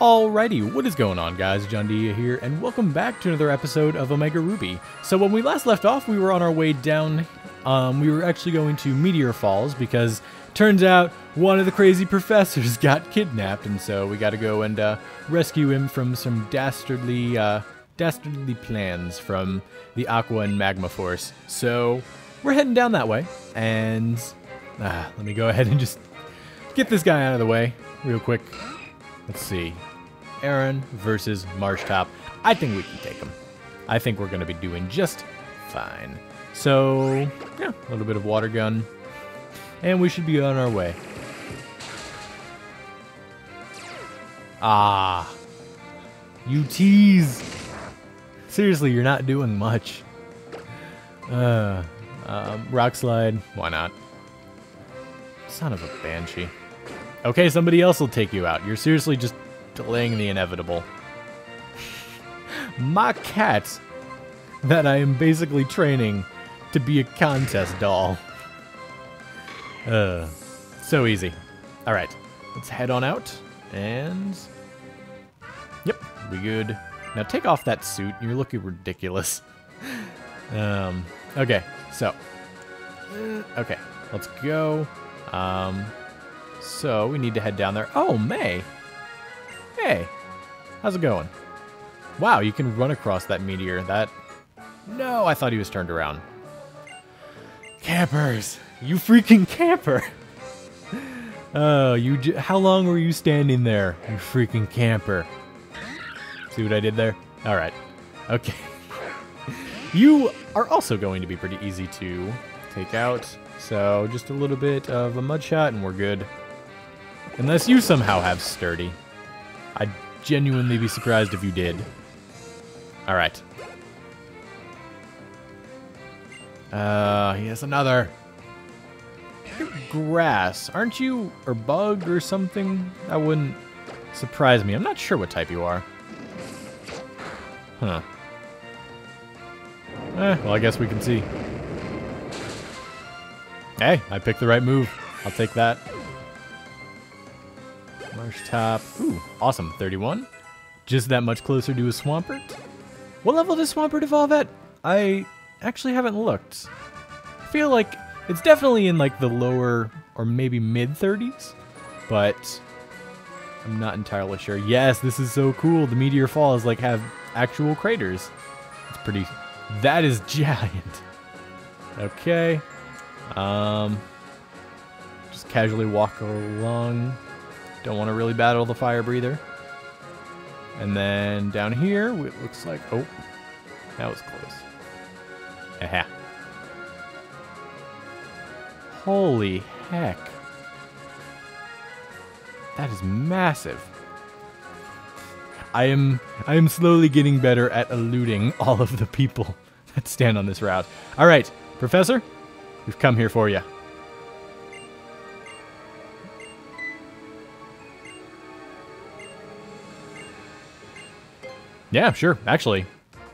Alrighty, what is going on guys? John D here, and welcome back to another episode of Omega Ruby. So when we last left off, we were on our way down, um, we were actually going to Meteor Falls, because turns out one of the crazy professors got kidnapped, and so we gotta go and uh, rescue him from some dastardly, uh, dastardly plans from the Aqua and Magma Force. So we're heading down that way, and ah, let me go ahead and just get this guy out of the way real quick. Let's see. Aron versus Marshtomp. I think we can take him. I think we're going to be doing just fine. So, yeah, a little bit of water gun. And we should be on our way. Ah. You tease. Seriously, you're not doing much. Uh, um, rock slide. Why not? Son of a banshee. Okay, somebody else will take you out. You're seriously just delaying the inevitable. My cat that I am basically training to be a contest doll. Uh, so easy. All right, let's head on out and yep, we good. Now take off that suit. You're looking ridiculous. Um, okay, so okay, let's go. Um, so we need to head down there. Oh, May. Hey, how's it going? Wow, you can run across that meteor. That... No, I thought he was turned around. Campers! You freaking camper! Oh, you... How long were you standing there, you freaking camper? See what I did there? Alright. Okay. you are also going to be pretty easy to take out. So, just a little bit of a mud shot and we're good. Unless you somehow have sturdy. Genuinely be surprised if you did. Alright. Uh, he has another. Grass. Aren't you or bug or something? That wouldn't surprise me. I'm not sure what type you are. Huh. Eh, well, I guess we can see. Hey, I picked the right move. I'll take that. Marshtomp. Ooh, awesome. 31. Just that much closer to a Swampert. What level does Swampert evolve at? I actually haven't looked. I feel like it's definitely in like the lower or maybe mid 30s, but I'm not entirely sure. Yes, this is so cool. The Meteor Falls like have actual craters. It's pretty. That is giant. Okay. Um. Just casually walk along don't want to really battle the fire breather. And then down here, it looks like... Oh, that was close. Aha. Holy heck. That is massive. I am I am slowly getting better at eluding all of the people that stand on this route. All right, Professor, we've come here for you. Yeah, sure. Actually,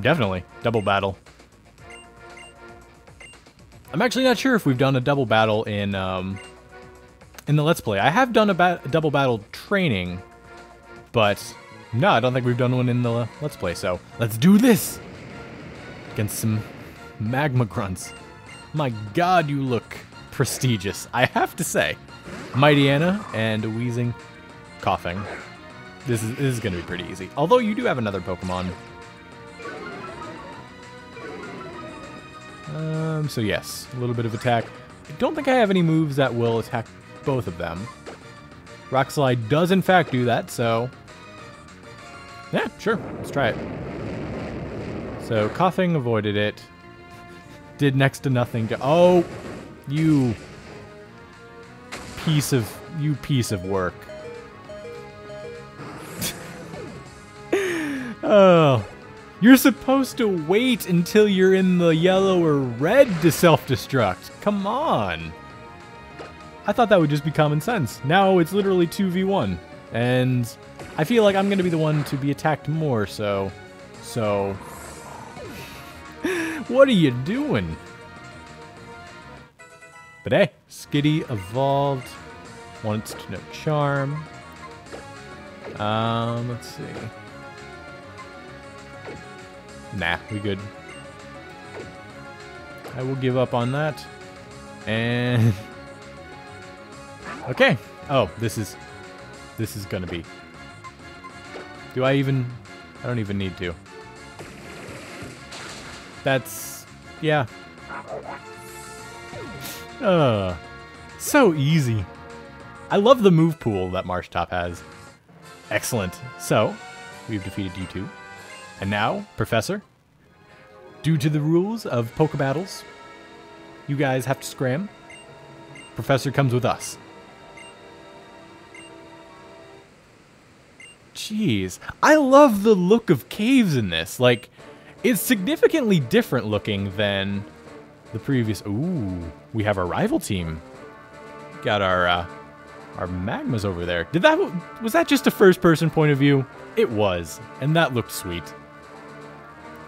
definitely. Double battle. I'm actually not sure if we've done a double battle in um, in the Let's Play. I have done a, ba a double battle training, but no, I don't think we've done one in the Let's Play. So let's do this against some magma grunts. My God, you look prestigious. I have to say, Mightyena and Wheezing, Koffing. This is, this is going to be pretty easy. Although you do have another Pokemon. Um, so yes, a little bit of attack. I don't think I have any moves that will attack both of them. Rock Slide does in fact do that, so... Yeah, sure, let's try it. So, Koffing avoided it. Did next to nothing to... Oh! You... Piece of... You piece of work. Oh. You're supposed to wait until you're in the yellow or red to self-destruct. Come on. I thought that would just be common sense. Now it's literally 2v1. And I feel like I'm going to be the one to be attacked more, so... So... what are you doing? But hey, Skitty evolved. Wants to know Charm. Um, let's see. Nah, we good. I will give up on that. And... Okay. Oh, this is... This is gonna be... Do I even... I don't even need to. That's... Yeah. Uh, so easy. I love the move pool that Marshtomp has. Excellent. So, we've defeated you two. And now, Professor, due to the rules of Poke Battles, you guys have to scram. Professor comes with us. Jeez, I love the look of caves in this. Like, it's significantly different looking than the previous. Ooh, we have our rival team. Got our uh, our magmas over there. Did that was that just a first person point of view? It was, and that looked sweet.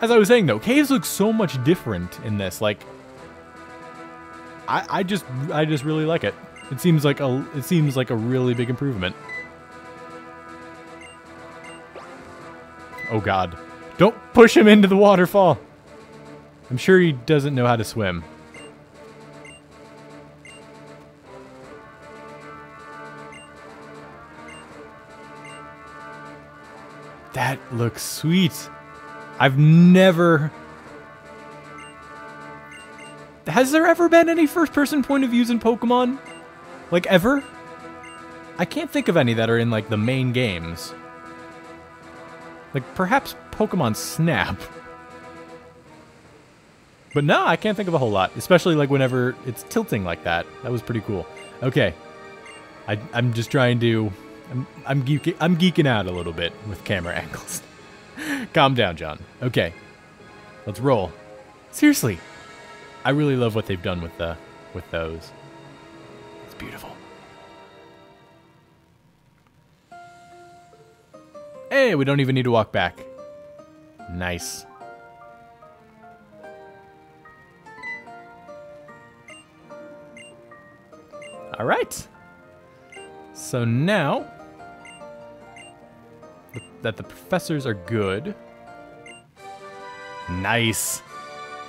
As I was saying though, caves look so much different in this. Like, I I just I just really like it. It seems like a it seems like a really big improvement. Oh god. Don't push him into the waterfall. I'm sure he doesn't know how to swim. That looks sweet. I've never... Has there ever been any first-person point of views in Pokemon? Like, ever? I can't think of any that are in, like, the main games. Like, perhaps Pokemon Snap. But no, I can't think of a whole lot, especially like whenever it's tilting like that. That was pretty cool. Okay. I, I'm just trying to... I'm, I'm, geeking, I'm geeking out a little bit with camera angles. Calm down, John. Okay. Let's roll. Seriously. I really love what they've done with the with those. It's beautiful. Hey, we don't even need to walk back. Nice. All right. So now that the professors are good. Nice.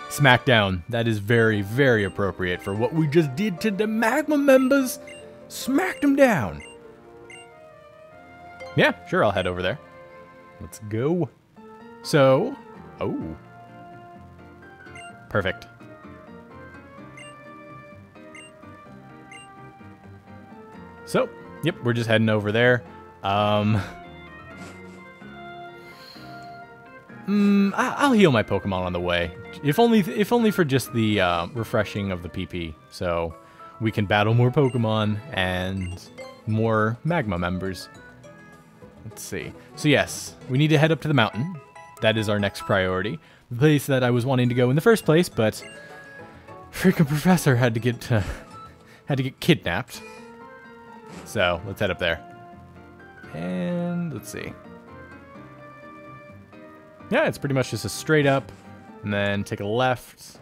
Smackdown. That is very, very appropriate for what we just did to the Magma members. Smacked them down. Yeah, sure, I'll head over there. Let's go. So, oh. Perfect. So, yep, we're just heading over there. Um, mm, I will heal my Pokemon on the way, if only if only for just the uh, refreshing of the PP, so we can battle more Pokemon and more Magma members. Let's see. So yes, we need to head up to the mountain. That is our next priority. The place that I was wanting to go in the first place, but freaking professor had to get had to get kidnapped. So let's head up there. And let's see. Yeah, it's pretty much just a straight up, and then take a left,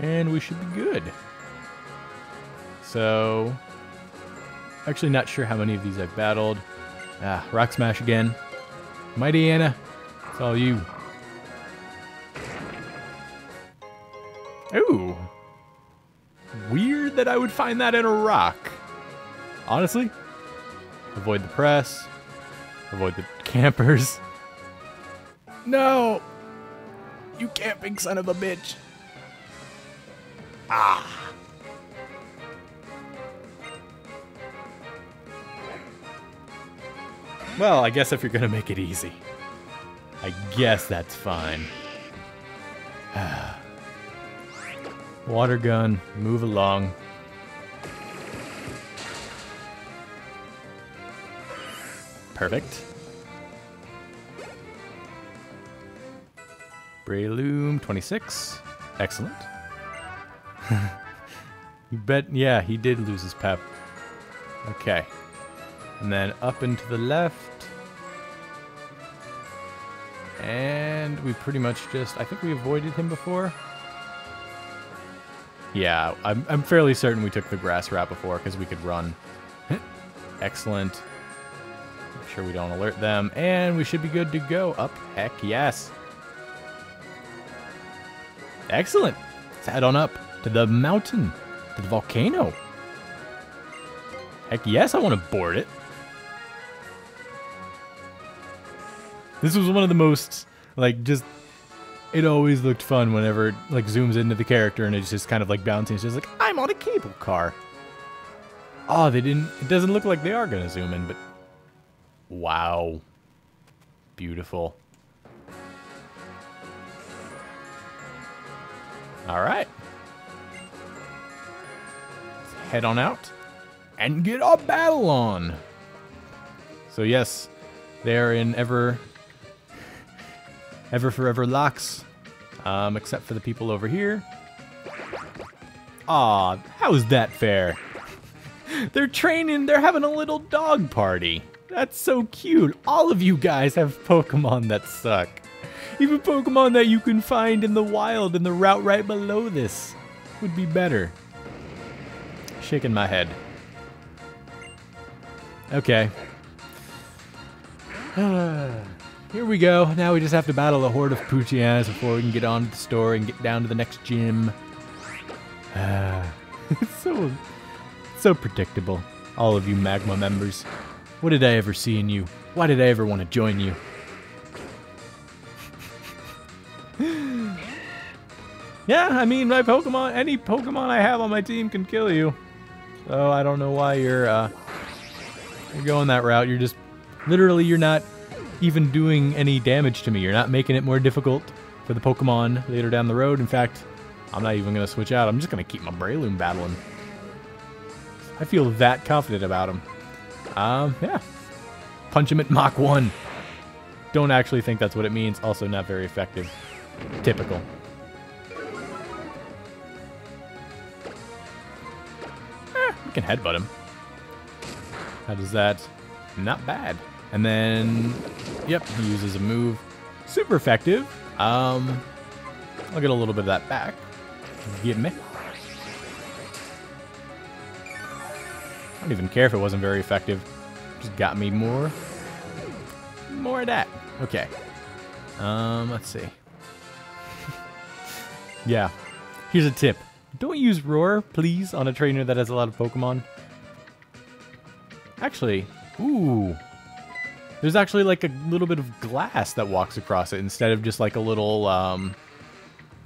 and we should be good. So, actually not sure how many of these I've battled. Ah, Rock Smash again. Mightyena, it's all you. Ooh. Weird that I would find that in a rock. Honestly, avoid the press, avoid the campers. No! You camping son of a bitch. Ah. Well, I guess if you're gonna make it easy. I guess that's fine. Water gun, move along. Perfect. Breloom, 26. Excellent. you bet, yeah, he did lose his pep. Okay. And then up and to the left. And we pretty much just, I think we avoided him before. Yeah, I'm, I'm fairly certain we took the grass route before because we could run. Excellent. Make sure we don't alert them. And we should be good to go. Up. Heck yes. Excellent. Let's head on up to the mountain, to the volcano. Heck yes, I want to board it. This was one of the most, like, just, it always looked fun whenever it, like, zooms into the character and it's just kind of, like, bouncing. It's just like, I'm on a cable car. Oh, they didn't, it doesn't look like they are going to zoom in, but wow. Beautiful. All right. Let's head on out and get our battle on. So yes, they're in ever, ever forever locks, um, except for the people over here. Aw, how is that fair? they're training, they're having a little dog party. That's so cute. All of you guys have Pokemon that suck. Even Pokemon that you can find in the wild in the route right below this would be better. Shaking my head. Okay. Here we go. Now we just have to battle a horde of Poochians before we can get on to the store and get down to the next gym. it's so, so predictable. All of you Magma members. What did I ever see in you? Why did I ever want to join you? yeah, I mean, my Pokemon, any Pokemon I have on my team can kill you. So I don't know why you're, uh, you're going that route. You're just, literally, you're not even doing any damage to me. You're not making it more difficult for the Pokemon later down the road. In fact, I'm not even going to switch out. I'm just going to keep my Breloom battling. I feel that confident about him. Um, yeah. Punch him at Mach 1. Don't actually think that's what it means. Also not very effective. Typical. Eh, we can headbutt him. How does that? Not bad. And then, yep, he uses a move. Super effective. Um, I'll get a little bit of that back. Give me. I don't even care if it wasn't very effective. Just got me more. More of that. Okay. Um, let's see. Yeah. Here's a tip. Don't use Roar, please, on a trainer that has a lot of Pokemon. Actually, ooh. There's actually like a little bit of glass that walks across it instead of just like a little, um,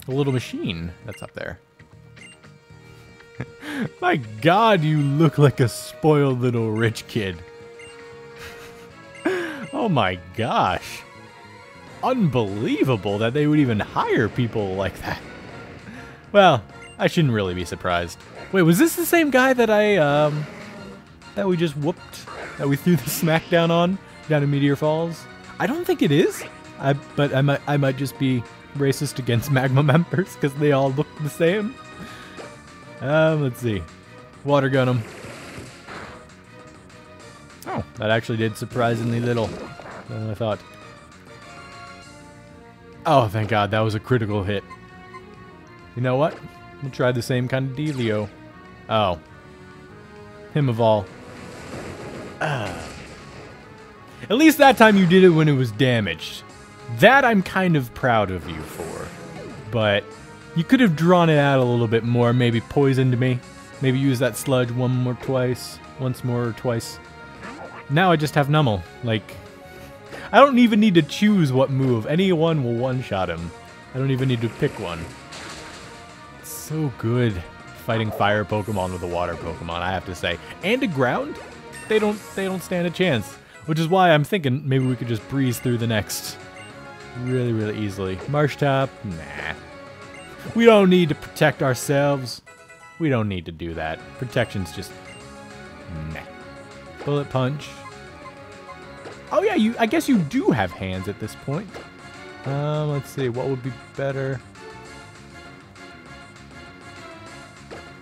a little machine that's up there. My god, you look like a spoiled little rich kid. oh my gosh. Unbelievable that they would even hire people like that. Well, I shouldn't really be surprised. Wait, was this the same guy that I, um, that we just whooped? That we threw the smackdown on down in Meteor Falls? I don't think it is. I, but I might, I might just be racist against Magma members because they all look the same. Um, let's see. Water gun him. Oh, that actually did surprisingly little than I thought. Oh, thank God, that was a critical hit. You know what? We'll try the same kind of dealio. Oh. Him of all. Ah. At least that time you did it when it was damaged. That I'm kind of proud of you for. But you could have drawn it out a little bit more, maybe poisoned me. Maybe use that sludge one more twice, once more or twice. Now I just have Numel. Like, I don't even need to choose what move. Anyone will one-shot him. I don't even need to pick one. So good fighting fire Pokemon with a water Pokemon, I have to say. And a ground? They don't they don't stand a chance. Which is why I'm thinking maybe we could just breeze through the next really, really easily. Marshtomp? Nah. We don't need to protect ourselves. We don't need to do that. Protection's just... Nah. Bullet punch. Oh yeah, you. I guess you do have hands at this point. Um, let's see. What would be better?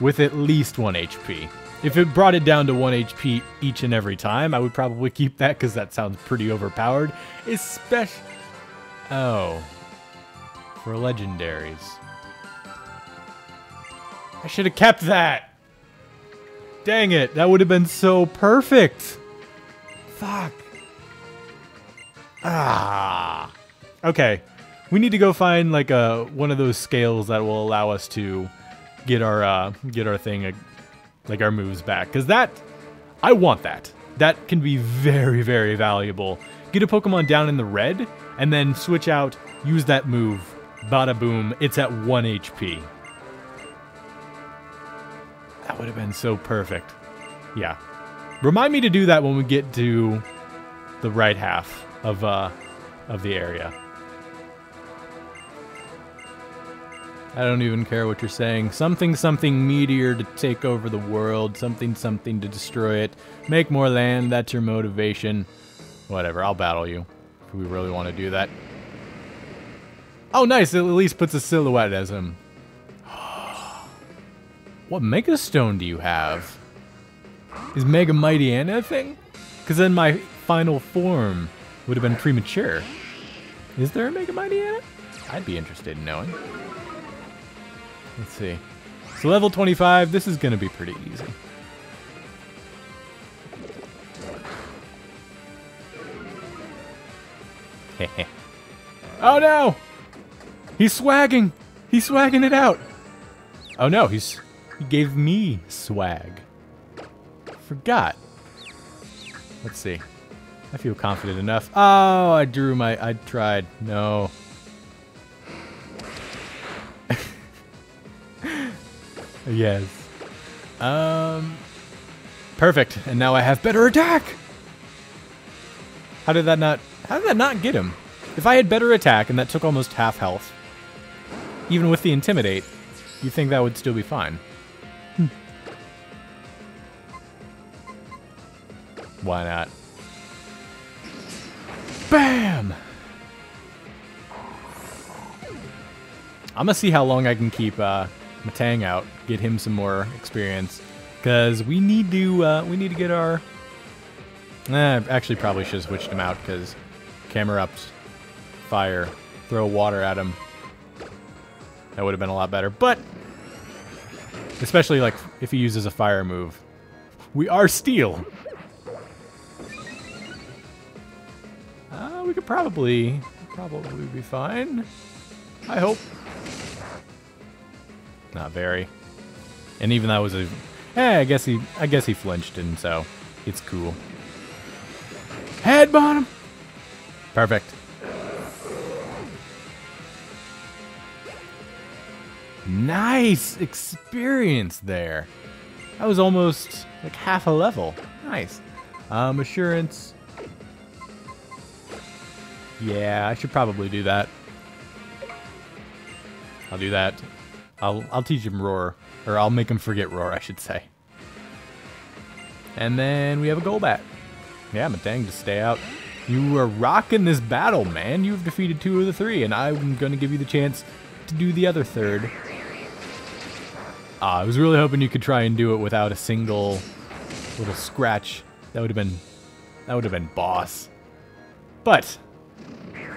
With at least 1 HP. If it brought it down to 1 HP each and every time, I would probably keep that because that sounds pretty overpowered. Especially... Oh. For legendaries. I should have kept that. Dang it. That would have been so perfect. Fuck. Ah. Okay. We need to go find like a one of those scales that will allow us to get our uh, get our thing uh, like our moves back cuz that I want that. That can be very very valuable. Get a Pokemon down in the red and then switch out, use that move. Bada boom, it's at 1 HP. That would have been so perfect. Yeah. Remind me to do that when we get to the right half of uh of the area. I don't even care what you're saying. Something something meteor to take over the world, something something to destroy it. Make more land, that's your motivation. Whatever, I'll battle you if we really want to do that. Oh nice, it at least puts a silhouette as him. what Mega Stone do you have? Is Mega Mightyena a thing? Because then my final form would have been premature. Is there a Mega Mighty Mightyena? I'd be interested in knowing. Let's see. So level 25, this is going to be pretty easy. oh no! He's swagging! He's swagging it out! Oh no, he's he gave me swag. Forgot. Let's see. I feel confident enough. Oh, I drew my... I tried. No. Yes. Um... Perfect. And now I have better attack! How did that not... How did that not get him? If I had better attack and that took almost half health, even with the Intimidate, you think that would still be fine. Hmm. Why not? Bam! I'm gonna see how long I can keep uh, Metang out, get him some more experience, because we need to uh, we need to get our. Eh, actually, probably should have switched him out because Camerupt's, fire, throw water at him. That would have been a lot better, but especially like if he uses a fire move, we are steel. we could probably, probably be fine. I hope. Not very. And even that was a, eh, I guess he, I guess he flinched, and so it's cool. Head bottom. Perfect. Nice experience there. That was almost like half a level. Nice. Um, assurance. Yeah, I should probably do that. I'll do that. I'll I'll teach him roar, or I'll make him forget roar, I should say. And then we have a Golbat. Yeah, Metang to stay out. You are rocking this battle, man. You've defeated two of the three, and I'm gonna give you the chance to do the other third. Ah, I was really hoping you could try and do it without a single little scratch. That would have been that would have been boss. But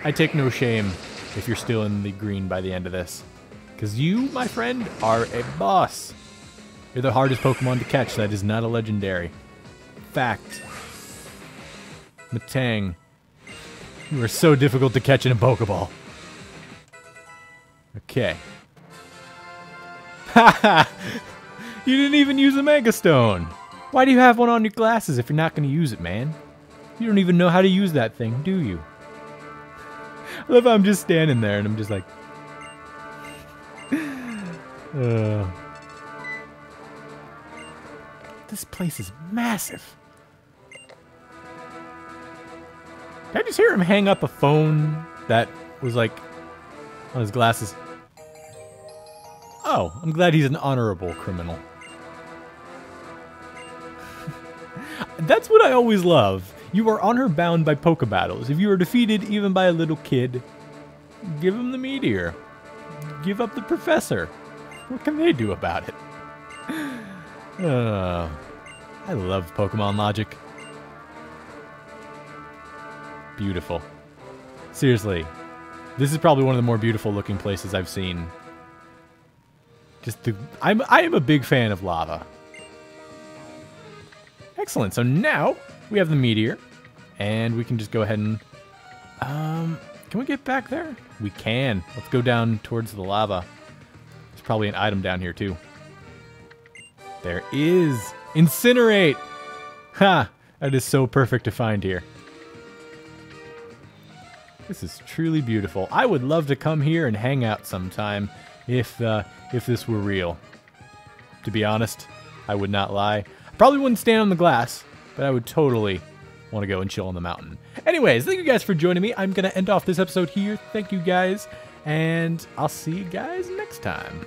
I take no shame if you're still in the green by the end of this. Because you, my friend, are a boss. You're the hardest Pokemon to catch that is not a legendary. Fact. Metang. You are so difficult to catch in a Pokeball. Okay. Haha! you didn't even use a Mega Stone! Why do you have one on your glasses if you're not to use it, man? You don't even know how to use that thing, do you? I love how I'm just standing there and I'm just like. Uh, this place is massive. Did I just hear him hang up a phone that was like on his glasses? Oh, I'm glad he's an honorable criminal. That's what I always love. You are honor bound by Poke battles. If you are defeated even by a little kid, give him the meteor. Give up the professor. What can they do about it? Uh, I love Pokemon logic. Beautiful. Seriously, this is probably one of the more beautiful looking places I've seen. Just the I'm I am a big fan of lava. Excellent. So now we have the meteor, and we can just go ahead and Um, can we get back there? We can. Let's go down towards the lava. Probably an item down here too. There is. Incinerate! Ha! That is so perfect to find here. This is truly beautiful. I would love to come here and hang out sometime if uh, if this were real. To be honest, I would not lie. I probably wouldn't stand on the glass, but I would totally want to go and chill on the mountain. Anyways, thank you guys for joining me. I'm going to end off this episode here. Thank you guys, and I'll see you guys next time.